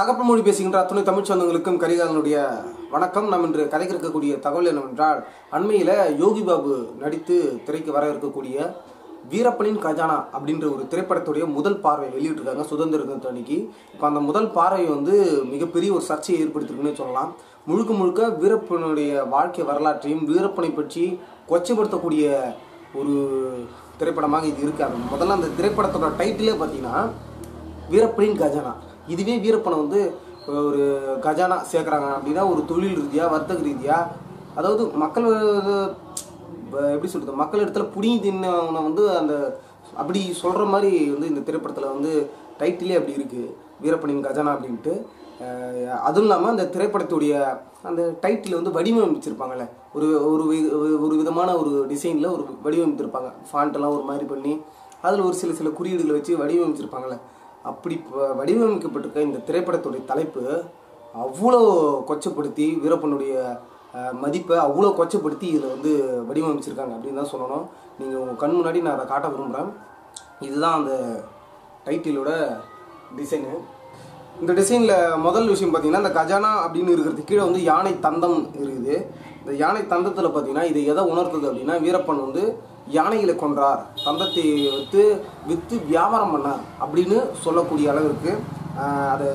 தகப்பு மொழி பேசுகின்ற அத்துணை தமிழ் சொந்தங்களுக்கும் கரிகாலனுடைய வணக்கம். நாம் இன்று கதைக்கு இருக்கக்கூடிய தகவல் என்னவென்றால் அண்மையில் யோகி பாபு நடித்து திரைக்கு வர இருக்கக்கூடிய வீரப்பனின் கஜானா அப்படின்ற ஒரு திரைப்படத்துடைய முதல் பார்வை வெளியிட்டிருக்காங்க சுதந்திர தினத்து அன்னைக்கு. இப்போ அந்த முதல் பார்வை வந்து மிகப்பெரிய ஒரு சர்ச்சையை ஏற்படுத்திருக்குன்னு சொல்லலாம். முழுக்க முழுக்க வீரப்பனுடைய வாழ்க்கை வரலாற்றையும் வீரப்பனை பற்றி கொச்சைப்படுத்தக்கூடிய ஒரு திரைப்படமாக இது இருக்குது அது முதல்ல அந்த திரைப்படத்தோட டைட்டிலே பார்த்தீங்கன்னா வீரப்பனின் கஜானா. இதுவே வீரப்பனை வந்து ஒரு கஜானா சேர்க்குறாங்க அப்படின்னா ஒரு தொழில் ரீதியாக வர்த்தக ரீதியாக அதாவது மக்கள் எப்படி சொல்கிறது மக்கள் இடத்துல புடிங்கி தின்னவனை வந்து அந்த அப்படி சொல்கிற மாதிரி வந்து இந்த திரைப்படத்தில் வந்து டைட்டிலே அப்படி இருக்குது வீரப்பனின் கஜானா அப்படின்ட்டு. அதுவும் இல்லாமல் அந்த திரைப்படத்துடைய அந்த டைட்டில் வந்து வடிவமைச்சிருப்பாங்கல்ல ஒரு ஒரு வி- ஒரு விதமான ஒரு டிசைனில் ஒரு வடிவமைத்திருப்பாங்க. ஃபாண்ட்டெல்லாம் ஒரு மாதிரி பண்ணி அதில் ஒரு சில சில குறியீடுகளை வச்சு வடிவமைச்சிருப்பாங்களே அப்படி வடிவமைக்கப்பட்டிருக்க இந்த திரைப்படத்துடைய தலைப்பு அவ்வளோ கொச்சப்படுத்தி வீரப்பனுடைய மதிப்பை அவ்வளோ கொச்சப்படுத்தி இதில் வந்து வடிவமைச்சிருக்காங்க அப்படின்னு தான் சொல்லணும். நீங்கள் உங்கள் கண் முன்னாடி நான் அதை காட்ட விரும்புகிறேன் இதுதான் அந்த டைட்டிலோட டிசைனு. இந்த டிசைனில் முதல் விஷயம் பார்த்தீங்கன்னா இந்த கஜானா அப்படின்னு இருக்கிறது கீழே வந்து யானை தந்தம் இருக்குது. இந்த யானை தந்தத்தில் பார்த்தீங்கன்னா இது எதை உணர்த்துது அப்படின்னா வீரப்பன் வந்து யானைகளை கொன்றார். தந்தத்தை விற்று விற்று வியாபாரம் பண்ணார் அப்படின்னு சொல்லக்கூடிய அளவிற்கு அதை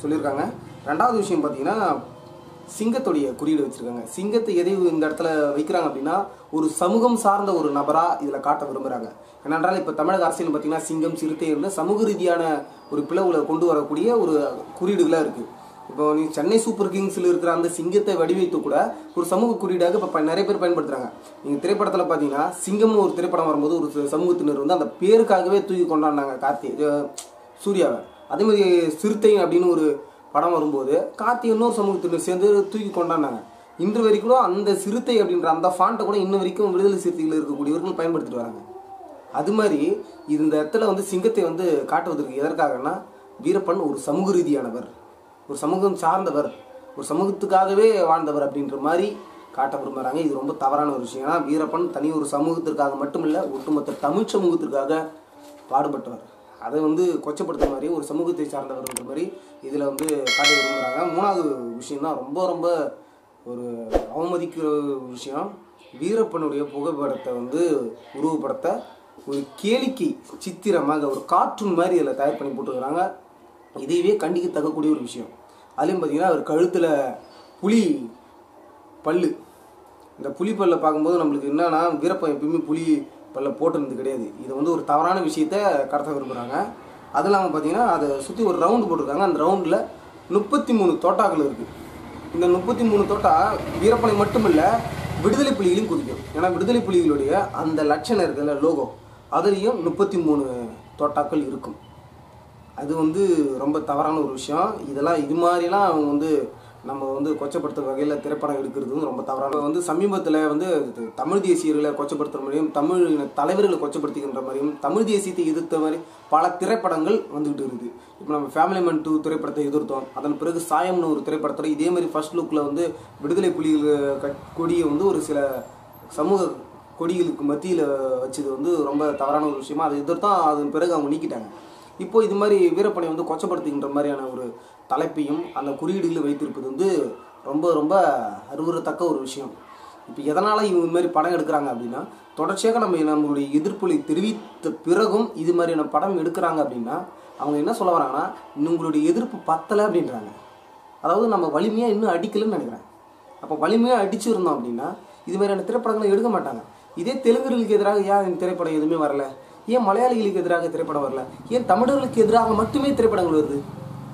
சொல்லியிருக்காங்க. ரெண்டாவது விஷயம் பார்த்தீங்கன்னா சிங்கத்துடைய குறியீடு வச்சுருக்காங்க. சிங்கத்தை எதை இந்த இடத்துல வைக்கிறாங்க அப்படின்னா ஒரு சமூகம் சார்ந்த ஒரு நபராக இதில் காட்ட விரும்புகிறாங்க ஏனென்றால் இப்போ தமிழக அரசியல் பார்த்தீங்கன்னா சிங்கம் சிறுத்தை இருந்து சமூக ரீதியான ஒரு பிளவுல கொண்டு வரக்கூடிய ஒரு குறியீடுகளாக இருக்குது இப்போ நீ சென்னை சூப்பர் கிங்ஸில் இருக்கிற அந்த சிங்கத்தை வடிவைத்து கூட ஒரு சமூக குறியீடாக இப்போ நிறைய பேர் பயன்படுத்துகிறாங்க நீங்கள் திரைப்படத்தில் பார்த்தீங்கன்னா சிங்கம்னு ஒரு திரைப்படம் வரும்போது ஒரு சமூகத்தினர் வந்து அந்த பேருக்காகவே தூக்கி கொண்டாடினாங்க கார்த்தி சூர்யாவை. அதே மாதிரி சிறுத்தை அப்படின்னு ஒரு படம் வரும்போது கார்த்தி இன்னொரு சமூகத்தினர் சேர்ந்து தூக்கி கொண்டாடினாங்க. இன்று வரைக்கும் அந்த சிறுத்தை அப்படின்ற அந்த ஃபாண்ட்டை கூட இன்ன வரைக்கும் விடுதலை சிறுத்தைகள் இருக்கக்கூடியவர்கள் பயன்படுத்திட்டு வராங்க. அது மாதிரி இந்த இடத்துல வந்து சிங்கத்தை வந்து காட்டுவதற்கு எதற்காகன்னா வீரப்பன் ஒரு சமூக ரீதியானவர். ஒரு சமூகம் சார்ந்தவர் ஒரு சமூகத்துக்காகவே வாழ்ந்தவர் அப்படின்ற மாதிரி காட்ட விரும்புகிறாங்க இது ரொம்ப தவறான ஒரு விஷயம். ஏன்னா வீரப்பன் தனி ஒரு சமூகத்திற்காக மட்டும் இல்லை ஒட்டுமொத்த தமிழ் சமூகத்திற்காக பாடுபட்டவர். அதை வந்து கொச்சப்படுத்த மாதிரி ஒரு சமூகத்தை சார்ந்தவர்ன்ற மாதிரி இதில் வந்து காட்ட விரும்புகிறாங்க மூணாவது விஷயம் தான் ரொம்ப ரொம்ப ஒரு அவமதிக்கிற விஷயம் வீரப்பனுடைய புகைப்படத்தை வந்து உருவப்படுத்த ஒரு கேளிக்கை சித்திரமாக ஒரு கார்ட்டூன் மாதிரி இதில் தயார் பண்ணி போட்டுக்கிறாங்க இதையவே கண்டிக்கத்தக்கக்கூடிய ஒரு விஷயம். அதுலேயும் பார்த்தீங்கன்னா அவர் கழுத்தில் புலி பல்லு. இந்த புலி பல்லை பார்க்கும்போது நம்மளுக்கு என்னன்னா வீரப்பன் எப்பயுமே புலி பல்ல போட்டிருந்தது கிடையாது. இது வந்து ஒரு தவறான விஷயத்த கடத்த விரும்புகிறாங்க அது இல்லாமல் பார்த்தீங்கன்னா அதை சுற்றி ஒரு ரவுண்டு போட்டிருக்காங்க. அந்த ரவுண்டில் முப்பத்தி மூணு தோட்டாக்கள் இருக்குது இந்த முப்பத்தி மூணு தோட்டா வீரப்பனை மட்டுமில்லை விடுதலை புலிகளையும் குறிக்கும் ஏன்னா விடுதலை புலிகளுடைய அந்த லட்சணம் இருக்குதுல்ல லோகோ. அதுலேயும் முப்பத்தி மூணு தோட்டாக்கள் இருக்கும். அது வந்து ரொம்ப தவறான ஒரு விஷயம். இதெல்லாம் இது மாதிரிலாம் அவங்க வந்து நம்ம வந்து கொச்சப்படுத்துற வகையில் திரைப்படம் எடுக்கிறது வந்து ரொம்ப தவறான வந்து சமீபத்தில் வந்து தமிழ் தேசியர்களை கொச்சப்படுத்துகிற மாதிரியும் தமிழ் தலைவர்களை கொச்சப்படுத்திக்கின்ற மாதிரியும் தமிழ் தேசியத்தை எதிர்த்த மாதிரி பல திரைப்படங்கள் வந்துகிட்டு இருக்குது. இப்போ நம்ம ஃபேமிலி மேன் டூ திரைப்படத்தை எதிர்த்தோம். அதன் பிறகு சாயம்னு ஒரு திரைப்படத்தில் இதே மாதிரி ஃபர்ஸ்ட் லுக்கில் வந்து விடுதலை புலிகள் கொடியை வந்து ஒரு சில சமூக கொடிகளுக்கு மத்தியில் வச்சது வந்து ரொம்ப தவறான ஒரு விஷயமா. அதை எதிர்த்தான் அதன் பிறகு அவங்க நீக்கிட்டாங்க. இப்போ இது மாதிரி வீரப்பனை வந்து கொச்சப்படுத்துகின்ற மாதிரியான ஒரு தலைப்பையும் அந்த குறியீடுகளும் வைத்திருப்பது வந்து ரொம்ப ரொம்ப அருவருத்தக்க ஒரு விஷயம். இப்போ எதனால் இவங்க இது மாதிரி படம் எடுக்கிறாங்க அப்படின்னா தொடர்ச்சியாக நம்ம நம்மளுடைய எதிர்ப்புகளை தெரிவித்த பிறகும் இது மாதிரியான படம் எடுக்கிறாங்க அப்படின்னா அவங்க என்ன சொல்ல வராங்கன்னா இன்னும் உங்களுடைய எதிர்ப்பு பத்தலை அப்படின்றாங்க. அதாவது நம்ம வலிமையாக இன்னும் அடிக்கலைன்னு நினைக்கிறேன். அப்போ வலிமையாக அடிச்சிருந்தோம் அப்படின்னா இது மாதிரியான திரைப்படங்களை எடுக்க மாட்டாங்க. இதே தெலுங்குகளுக்கு எதிராக ஏன் இந்த திரைப்படம் எதுவுமே வரல? ஏன் மலையாளிகளுக்கு எதிராக திரைப்படம் வரல? ஏன் தமிழர்களுக்கு எதிராக மட்டுமே திரைப்படங்கள் வருது?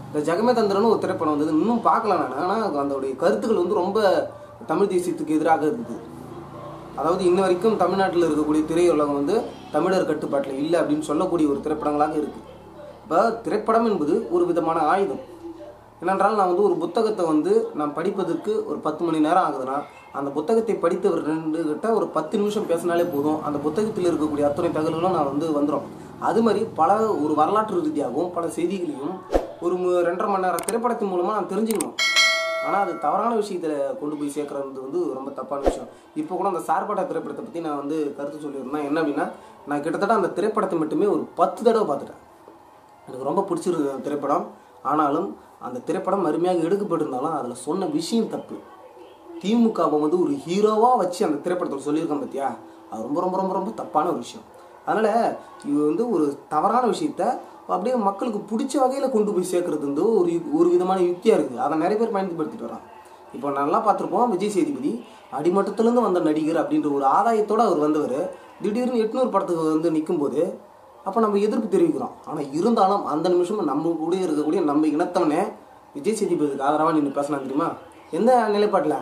இந்த ஜெகமே தந்திரன்னு ஒரு திரைப்படம் வந்தது இன்னும் பார்க்கல நான். ஆனால் அதோடைய கருத்துக்கள் வந்து ரொம்ப தமிழ் தேசியத்துக்கு எதிராக இருந்தது. அதாவது இன்ன வரைக்கும் தமிழ்நாட்டில் இருக்கக்கூடிய திரையுலகம் வந்து தமிழர் கட்டுப்பாட்டில் இல்லை அப்படின்னு சொல்லக்கூடிய ஒரு திரைப்படங்களாக இருக்குது இப்போ திரைப்படம் என்பது ஒரு விதமான ஆயுதம். ஏனென்றால் நான் வந்து ஒரு புத்தகத்தை வந்து நான் படிப்பதற்கு ஒரு பத்து மணி நேரம் ஆகுதுன்னா அந்த புத்தகத்தை படித்தவர் ரெண்டு ஒரு பத்து நிமிஷம் பேசினாலே போதும். அந்த புத்தகத்தில் இருக்கக்கூடிய அத்தனை தகவல்களும் நான் வந்து வந்துடும் அது மாதிரி பல ஒரு வரலாற்று ரீதியாகவும் பல செய்திகளையும் ஒரு ரெண்டரை மணி நேரம் திரைப்படத்தின் மூலமாக நான் தெரிஞ்சுக்கணும். ஆனால் அது தவறான விஷயத்தில் கொண்டு போய் சேர்க்குறது வந்து ரொம்ப தப்பான விஷயம். இப்போ கூட அந்த சார்பாட்டா திரைப்படத்தை பற்றி நான் வந்து கருத்து சொல்லியிருந்தேன். என்ன அப்படின்னா நான் கிட்டத்தட்ட அந்த திரைப்படத்தை மட்டுமே ஒரு பத்து தடவை பார்த்துட்டேன். எனக்கு ரொம்ப பிடிச்சிருக்கு அந்த திரைப்படம். ஆனாலும் அந்த திரைப்படம் அருமையாக எடுக்கப்பட்டிருந்தாலும் அதில் சொன்ன விஷயம் தப்பு. திமுகவை வந்து ஒரு ஹீரோவாக வச்சு அந்த திரைப்படத்தில் சொல்லியிருக்கோம் பார்த்தியா அது ரொம்ப ரொம்ப ரொம்ப ரொம்ப தப்பான ஒரு விஷயம். அதனால் இது வந்து ஒரு தவறான விஷயத்த அப்படியே மக்களுக்கு பிடிச்ச வகையில் கொண்டு போய் சேர்க்கறது வந்து ஒரு ஒரு விதமான யுக்தியாக இருக்குது அதை நிறைய பேர் பயன்படுத்திட்டு வரான் இப்போ நல்லா பார்த்துருப்போம் விஜய் சேதுபதி. அடிமட்டத்திலேருந்து வந்த நடிகர் அப்படின்ற ஒரு ஆதாயத்தோடு அவர் வந்தவர். திடீர்னு எட்நூறு படத்துக்கு வந்து நிற்கும்போது அப்போ நம்ம எதிர்ப்பு தெரிவிக்கிறோம். ஆனால் இருந்தாலும் அந்த நிமிஷம் நம்ம கூட இருக்கக்கூடிய நம்ம இனத்தவனே விஜய் சேதுபதிக்கு ஆதரவாக நின்று பேசலாம் தெரியுமா? எந்த நிலைப்பாட்டில்?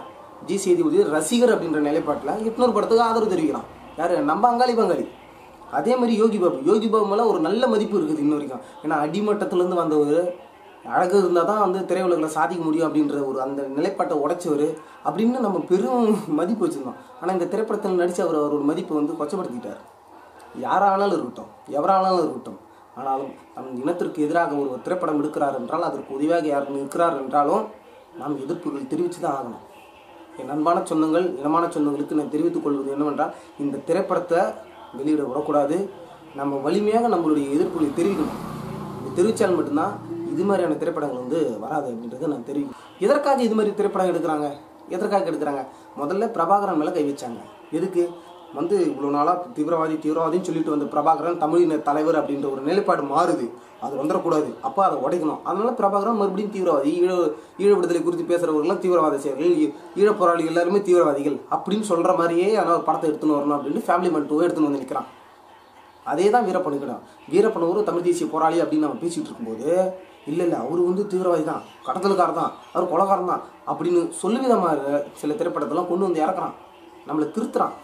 ஜி சேதுபதி ரசிகர் அப்படின்ற நிலைப்பாட்டில் எட்நூறு படத்துக்கு ஆதரவு தெரிவிக்கிறான் யார்? நம்ம அங்காளி பங்காளி. அதே மாதிரி யோகி பாபு. யோகி பாபு மேலே ஒரு நல்ல மதிப்பு இருக்குது இன்ன வரைக்கும். ஏன்னா அடிமட்டத்துலேருந்து வந்தவர் அழகு இருந்தால் தான் வந்து திரையுலகில் சாதிக்க முடியும் அப்படின்ற ஒரு அந்த நிலைப்பாட்டை உடைச்சவர் அப்படின்னு நம்ம பெரும் மதிப்பு வச்சுருந்தோம். ஆனால் இந்த திரைப்படத்தில் நடித்து அவர் அவரோட மதிப்பை வந்து கொச்சப்படுத்திட்டார். யாரானாலும் இருக்கட்டும் எவரானாலும் இருக்கட்டும். ஆனாலும் நம் இனத்திற்கு எதிராக ஒரு திரைப்படம் எடுக்கிறார் என்றால் அதற்கு உதவியாக யார் இருக்கிறார் என்றாலும் நாம் எதிர்ப்புகள் தெரிவித்து தான் ஆகணும். என் அன்பான சொந்தங்கள் இனமான சொந்தங்களுக்கு நான் தெரிவித்துக் கொள்வது என்னவென்றால் இந்த திரைப்படத்தை வெளியிட விடக்கூடாது. நம்ம வலிமையாக நம்மளுடைய எதிர்ப்புகளை தெரிவிக்கணும். இது தெரிவித்தால் மட்டும்தான் இது மாதிரியான திரைப்படங்கள் வந்து வராது அப்படின்றத நான் தெரிவிக்கும் எதற்காக இது மாதிரி திரைப்படம் எடுக்கிறாங்க? எதற்காக எடுக்கிறாங்க? முதல்ல பிரபாகரன் மேலே கை வச்சாங்க. எதுக்கு? வந்து இவ்வளோ நாளாக தீவிரவாதி தீவிரவாதின்னு சொல்லிட்டு வந்த பிரபாகரன் தமிழின தலைவர் அப்படின்ற ஒரு நிலைப்பாடு மாறுது. அது வந்துடக்கூடாது அப்போ அதை உடைக்கணும். அதனால பிரபாகரன் மறுபடியும் தீவிரவாதி ஈழ ஈழ விடுதலை குறித்து பேசுகிறவர்கள்லாம் தீவிரவாத செயல்கள் ஈழ போராளிகள் எல்லாருமே தீவிரவாதிகள் அப்படின்னு சொல்கிற மாதிரியே ஆனால் ஒரு படத்தை எடுத்துன்னு வரணும் அப்படின்னு ஃபேமிலி மேன் டூவை எடுத்துன்னு வந்து நிற்கிறான் அதே தான் வீரப்பனுக்கிடம் வீரப்பன் ஒரு தமிழ் தேசிய போராளி அப்படின்னு நம்ம பேசிகிட்டு இருக்கும்போது இல்லை இல்லை அவர் வந்து தீவிரவாதி தான். கடத்தலுக்காரர் தான். அவர் கொலகாரன் தான். அப்படின்னு சொல்லு விதமாக சில திரைப்படத்தெல்லாம் கொண்டு வந்து இறக்குறான். நம்மளை திருத்துறான்.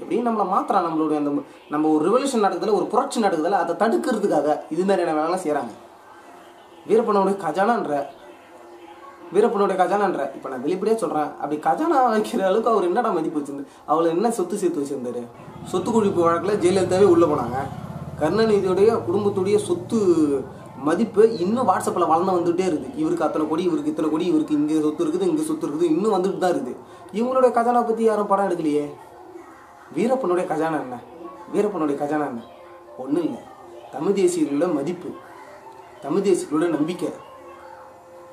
எப்படியும் நம்மளை மாத்துறான் நம்மளுடைய அந்த நம்ம ஒரு ரிவல்யூஷன் நடக்குதுல ஒரு புரட்சி நடக்குதுல அதை தடுக்கிறதுக்காக இது மாதிரியான வேலைலாம் செய்கிறாங்க வீரப்பனுடைய கஜானான்ற வீரப்பனுடைய கஜானான்ற இப்போ நான் வெளிப்படையாக சொல்கிறேன் அப்படி கஜானா வைக்கிற அளவுக்கு அவர் என்னடா மதிப்பு வச்சிருந்து அவளை என்ன சொத்து சேர்த்து வச்சிருந்தாரு? சொத்து குழிப்பு வழக்கில் ஜெயலலிதாவே உள்ளே போனாங்க. கருணாநிதியுடைய குடும்பத்துடைய சொத்து மதிப்பு இன்னும் வாட்ஸ்அப்பில் வளர்ந்து வந்துகிட்டே இருக்குது. இவருக்கு அத்தனை கோடி இவருக்கு இத்தனை கோடி இவருக்கு இங்கே சொத்து இருக்குது இங்கே சொத்து இருக்குது இன்னும் வந்துட்டு தான் இருக்குது. இவங்களுடைய கஜானா பற்றி யாரும் படம் எடுக்கலையே? வீரப்பனுடைய கஜானா என்ன? வீரப்பனுடைய கஜானா என்ன? ஒன்றும் இல்லை. தமிழ் தேசியர்களோட மதிப்பு. தமிழ் தேசியர்களோட நம்பிக்கை.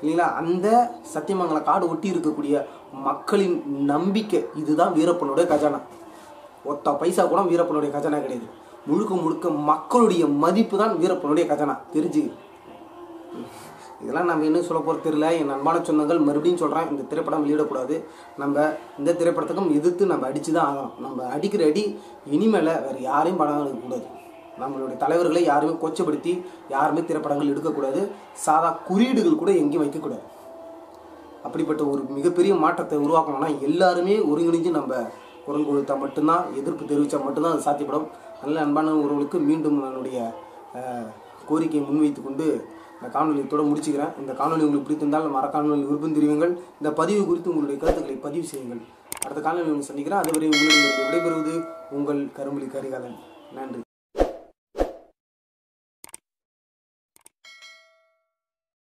இல்லைங்களா? அந்த சத்தியமங்கல காடு ஒட்டி இருக்கக்கூடிய மக்களின் நம்பிக்கை இதுதான் வீரப்பனுடைய கஜானா. ஒத்த பைசா கூட வீரப்பனுடைய கஜானா கிடையாது. முழுக்க முழுக்க மக்களுடைய மதிப்பு தான் வீரப்பனுடைய கஜானா. தெரிஞ்சு இதெல்லாம் நம்ம என்ன சொல்ல போகிறது தெரியல. என் அன்பான சொந்தங்கள் மறுபடியும் சொல்கிறேன் இந்த திரைப்படம் வெளியிடக்கூடாது. நம்ம இந்த திரைப்படத்துக்கும் எதிர்த்து நம்ம அடித்து தான் ஆகணும். நம்ம அடிக்கிற அடி இனிமேல் வேறு யாரையும் படம் எடுக்கக்கூடாது. நம்மளுடைய தலைவர்களை யாருமே கொச்சப்படுத்தி யாருமே திரைப்படங்கள் எடுக்கக்கூடாது. சாதா குறியீடுகள் கூட எங்கேயும் வைக்கக்கூடாது. அப்படிப்பட்ட ஒரு மிகப்பெரிய மாற்றத்தை உருவாக்கணும்னா எல்லாருமே ஒருங்கிணைஞ்சு நம்ம குரல் கொடுத்தா மட்டும்தான் எதிர்ப்பு தெரிவித்தா மட்டும்தான் அது சாத்தியப்படும். நல்ல அன்பான உறவுகளுக்கு மீண்டும் என்னுடைய கோரிக்கையை முன்வைத்து கொண்டு இந்த காணொலி இதோட முடிச்சுக்கிறேன். இந்த காணொலி உங்களுக்கு பிடித்திருந்தால் மறக்காமல் விருப்பம் தெரியுங்கள். இந்த பதிவு குறித்து உங்களுடைய கருத்துக்களை பதிவு செய்யுங்கள். அடுத்த காணொலி உங்களுக்கு சந்திக்கிறேன். அதுவரை உங்களுக்கு விடைபெறுவது உங்கள் கருமொழி கரிகாலன். நன்றி.